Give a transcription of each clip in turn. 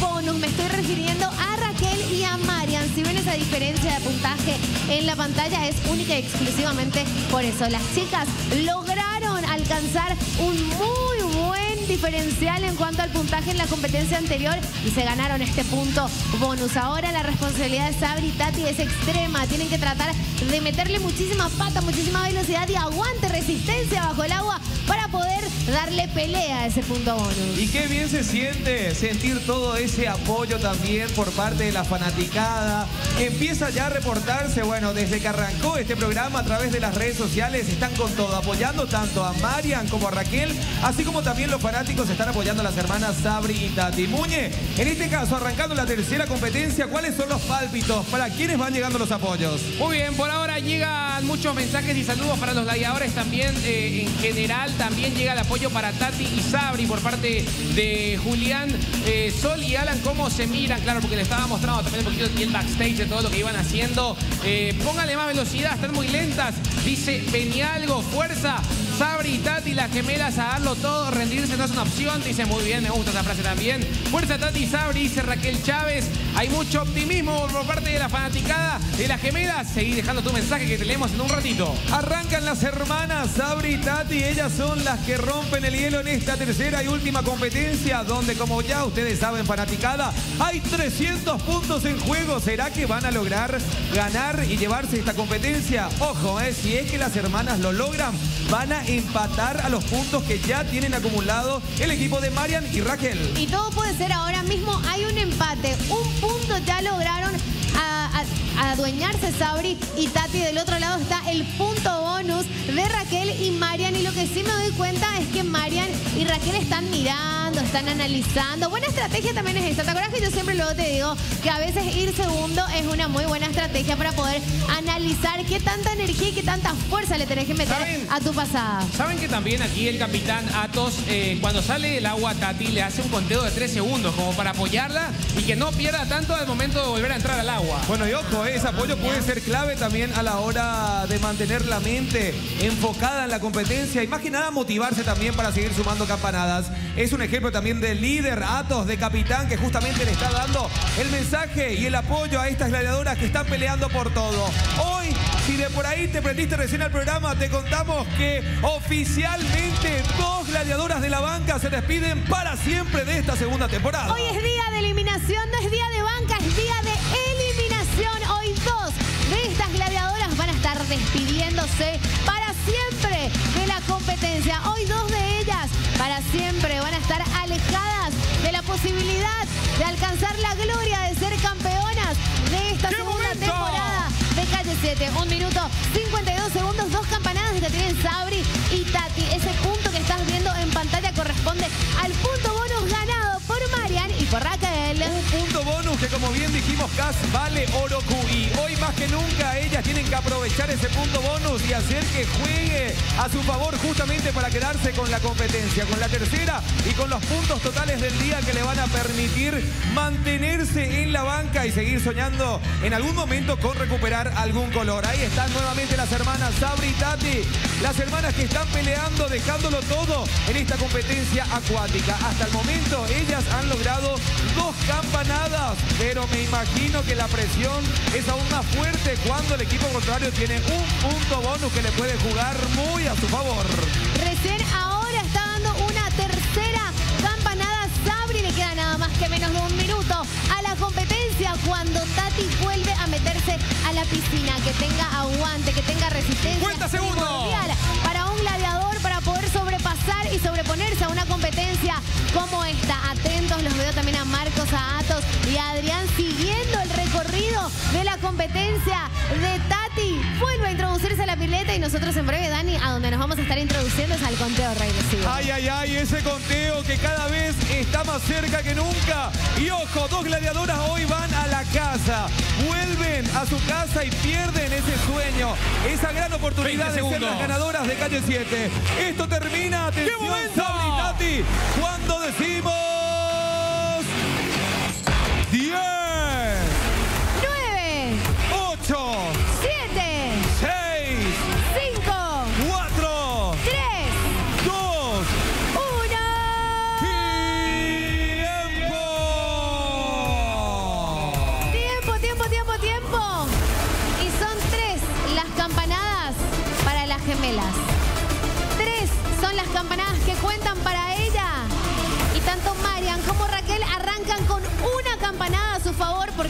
bonus. Me estoy refiriendo a Raquel y a Marian. Si ven esa diferencia de puntaje en la pantalla es única y exclusivamente por eso. Las chicas lograron alcanzar un muy buen diferencial en cuanto al puntaje en la competencia anterior y se ganaron este punto bonus. Ahora la responsabilidad de Sabri y Tati es extrema. Tienen que tratar de meterle muchísima pata, muchísima velocidad y aguante, resistencia bajo el agua para poder darle pelea a ese punto bonus. Y qué bien se siente sentir todo ese apoyo también por parte de la fanaticada. Empieza ya a reportarse, bueno, desde que arrancó este programa a través de las redes sociales, están con todo, apoyando tanto a Marian como a Raquel, así como también los fanáticos están apoyando a las hermanas Sabri y Tati. Muñe, en este caso, arrancando la tercera competencia, ¿cuáles son los pálpitos? ¿Para quiénes van llegando los apoyos? Muy bien, por ahora llegan muchos mensajes y saludos para los gladiadores también. eh, en general, también llega el apoyo para Tati y Sabri por parte de Julián, eh, Sol y Alan. ¿Cómo se miran? Claro, porque le estaba mostrando también un poquito el backstage de todo lo que iban haciendo. Eh, póngale más velocidad, están muy lentas. Dice Benialgo, fuerza. Sabri y Tati, las gemelas, a darlo todo, rendirse no es una opción. Dice muy bien, me gusta esa frase también. Fuerza Tati Sabri, dice Raquel Chávez. Hay mucho optimismo por parte de la fanaticada de las gemelas. Seguí dejando tu mensaje que te leemos en un ratito. Arrancan las hermanas Sabri y Tati, ellas son las que rompen el hielo en esta tercera y última competencia, donde como ya ustedes saben, fanaticada, hay 300 puntos en juego. ¿Será que van a lograr ganar y llevarse esta competencia? Ojo, eh, si es que las hermanas lo logran, van a empatar a los puntos que ya tienen acumulado el equipo de Marian y Raquel. Y todo puede ser ahora mismo. Hay un empate. Un punto ya lograron a- a- adueñarse Sabri y Tati. Del otro lado está el punto bonus de Raquel y Marian. Y lo que sí me doy cuenta es que Marian y Raquel están mirando, están analizando. Buena estrategia también es esta. ¿Te acuerdas que yo siempre luego te digo que a veces ir segundo es una muy buena estrategia para poder analizar qué tanta energía y qué tanta fuerza le tenés que meter ¿Saben? a tu pasada? Saben que también aquí el capitán Atos, eh, cuando sale del agua a Tati, le hace un conteo de 3 segundos como para apoyarla y que no pierda tanto al momento de volver a entrar al agua. Bueno, y ojo, ese apoyo puede ser clave también a la hora de mantener la mente enfocada en la competencia y más que nada motivarse también para seguir sumando campanadas. Es un ejemplo también del líder, Atos, de capitán, que justamente le está dando el mensaje y el apoyo a estas gladiadoras que están peleando por todo. Hoy, si de por ahí te prendiste recién al programa, te contamos que oficialmente dos gladiadoras de la banca se despiden para siempre de esta segunda temporada. Hoy es día de eliminación, no es día de banca, es día despidiéndose para siempre de la competencia. Hoy dos de ellas para siempre van a estar alejadas de la posibilidad de alcanzar la gloria de ser campeonas de esta ¡Qué segunda momento! temporada de Calle 7. Un minuto 52 segundos, dos campanadas que tienen Sabri y Tati. Ese punto que estás viendo en pantalla corresponde al punto bonus ganado por Marian y por Raquel. Un punto bonus que como bien dijimos, Cas vale oro. Nunca ellas tienen que aprovechar ese punto bonus y hacer que juegue a su favor justamente para quedarse con la competencia, con la tercera y con los puntos totales del día que le van a permitir mantenerse en la banca y seguir soñando en algún momento con recuperar algún color. Ahí están nuevamente las hermanas Sabri y Tati, las hermanas que están peleando, dejándolo todo en esta competencia acuática. Hasta el momento ellas han logrado dos campanadas, pero me imagino que la presión es aún más fuerte cuando el equipo contrario tiene un punto bonus que le puede jugar muy a su favor. Recién ahora está dando una tercera campanada. Sabri le queda nada más que menos de un minuto a la competencia cuando Tati vuelve a meterse a la piscina. Que tenga aguante, que tenga resistencia. 50 segundos. Para un gladiador, para poder sobrepasar y sobreponerse a una competencia como esta. Atentos, los veo también a Marcos, a Atos y a Adrián siguiendo el recorrido de la competencia de Tati. La pileta y nosotros en breve, Dani, a donde nos vamos a estar introduciendo es al conteo regresivo. Ay, ay, ay, ese conteo que cada vez está más cerca que nunca. Y ojo, dos gladiadoras hoy van a la casa. Vuelven a su casa y pierden ese sueño. Esa gran oportunidad 20 de ser las ganadoras de calle 7. Esto termina, atención, momento! Sabri Tati, cuando decimos... 10,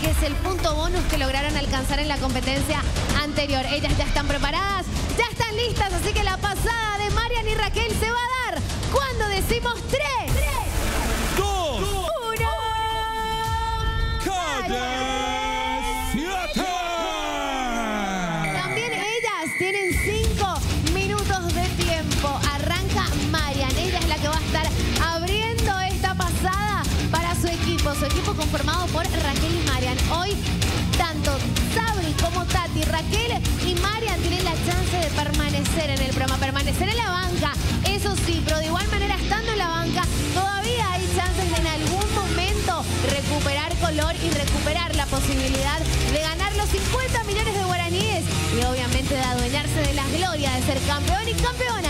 que es el punto bonus que lograron alcanzar en la competencia anterior. Ellas ya están preparadas, ya están listas, así que la pasada de Marian y Raquel se va a dar cuando decimos tres, Dos. uno. También ellas tienen cinco minutos de tiempo. Arranca Marian. Ella es la que va a estar abriendo esta pasada para su equipo. Su equipo conformado por Tati, Raquel y Marian tienen la chance de permanecer en el programa, permanecer en la banca. Eso sí, pero de igual manera, estando en la banca, todavía hay chances de en algún momento recuperar color y recuperar la posibilidad de ganar los 50 millones de guaraníes y obviamente de adueñarse de las glorias de ser campeón y campeona de calle 7.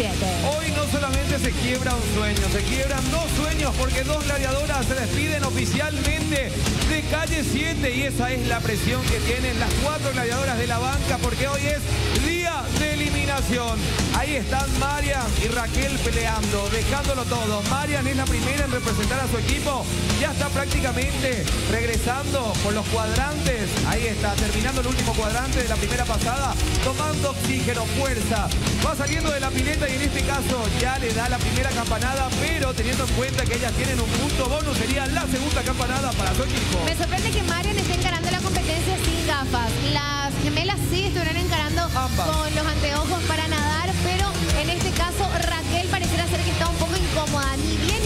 Hoy no solamente se quiebra un sueño, se quiebran dos sueños porque dos gladiadoras se despiden oficialmente de calle 7 y esa es la presión que tienen las cuatro gladiadoras de la banca porque hoy es día de eliminación. Ahí están Marian y Raquel peleando, dejándolo todo. Marian es la primera en representar a su equipo, ya está prácticamente regresando por los cuadrantes. Ahí está, terminando el último cuadrante de la primera pasada, tomando oxígeno, fuerza. Va saliendo de la pileta y en este caso ya le da la primera campanada, pero teniendo en cuenta que ellas tienen un punto bonus, sería la segunda campanada para su equipo. Me sorprende que Marian esté encarando la competencia sin gafas. Las gemelas sí estuvieron encarando Ambas. con los anteojos para nadar, pero en este caso Raquel pareciera ser que está un poco incómoda. Ni bien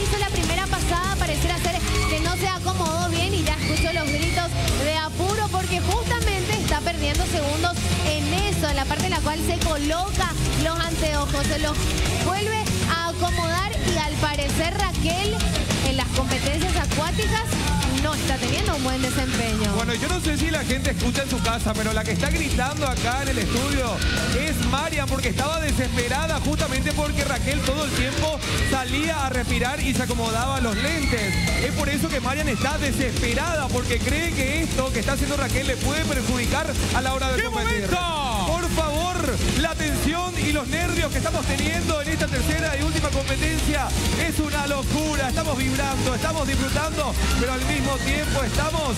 se coloca los anteojos, se los vuelve a acomodar y al parecer Raquel en las competencias acuáticas no está teniendo un buen desempeño. Bueno, yo no sé si la gente escucha en su casa, pero la que está gritando acá en el estudio es Marian porque estaba desesperada justamente porque Raquel todo el tiempo salía a respirar y se acomodaba los lentes. Es por eso que Marian está desesperada porque cree que esto que está haciendo Raquel le puede perjudicar a la hora de ¡Qué competir. momento! La tensión y los nervios que estamos teniendo en esta tercera y última competencia es una locura. Estamos vibrando, estamos disfrutando, pero al mismo tiempo estamos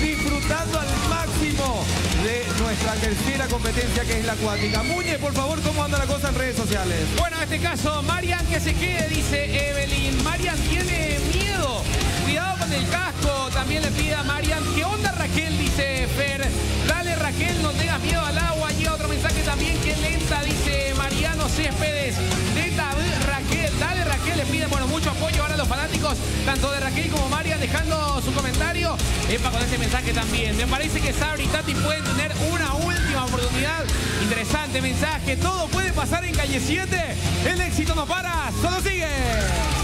disfrutando al máximo de nuestra tercera competencia que es la acuática. Muñe, por favor, ¿cómo anda la cosa en redes sociales? Bueno, en este caso, Marian que se quede, dice Evelyn. Céspedes. Neta, Raquel. Dale Raquel. Le pide, bueno, mucho apoyo ahora a los fanáticos, tanto de Raquel como Marian, dejando su comentario. Epa, con ese mensaje también. Me parece que Sabri y Tati pueden tener una última oportunidad. Interesante mensaje. Todo puede pasar en calle 7. El éxito no para, solo sigue.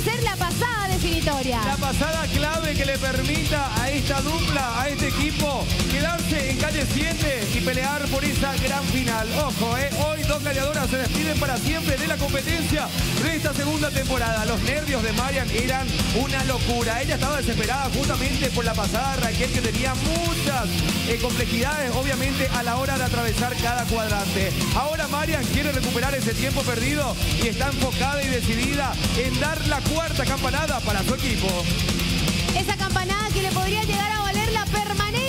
Puede ser la pasada definitoria. La pasada clave que le permita a esta dupla, a este equipo, quedarse en calle 7 y pelear por esa gran final. Ojo, eh, hoy dos gladiadoras se despiden para siempre de la competencia de esta segunda temporada. Los nervios de Marian eran una locura. Ella estaba desesperada justamente por la pasada Raquel que tenía muchas eh, complejidades, obviamente, a la hora de atravesar cada cuadrante. Ahora Marian quiere recuperar ese tiempo perdido y está enfocada y decidida en dar la cuarta campanada para su equipo. Esa campanada que le podría llegar a valer la permanencia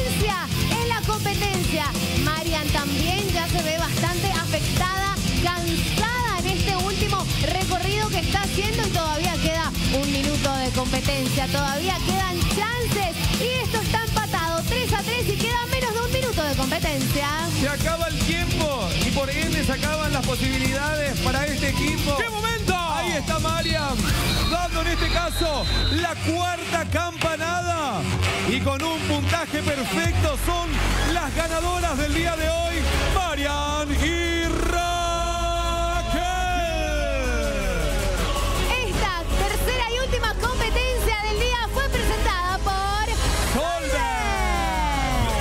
competencia. Marian también ya se ve bastante afectada, cansada en este último recorrido que está haciendo y todavía queda un minuto de competencia. Todavía quedan chances y esto está empatado 3 a 3 y queda menos de un minuto de competencia. Se acaba el tiempo y por ende se acaban las posibilidades para este equipo. ¡Qué momento! Ahí está Mariam, dando en este caso la cuarta campanada. Y con un puntaje perfecto son las ganadoras del día de hoy, Marian y Raquel. Esta tercera y última competencia del día fue presentada por Solver.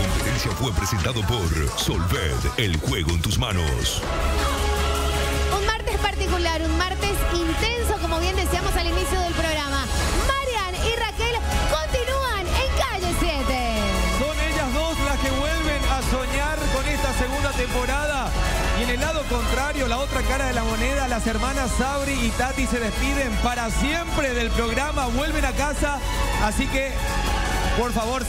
competencia fue presentado por Solved, el juego en tus manos. Un martes particular, un martes intenso, como bien decíamos al inicio del programa. Marian y Raquel continúan en Calle 7. Son ellas dos las que vuelven a soñar con esta segunda temporada. Y en el lado contrario, la otra cara de la moneda, las hermanas Sabri y Tati se despiden para siempre del programa, vuelven a casa. Así que, por favor,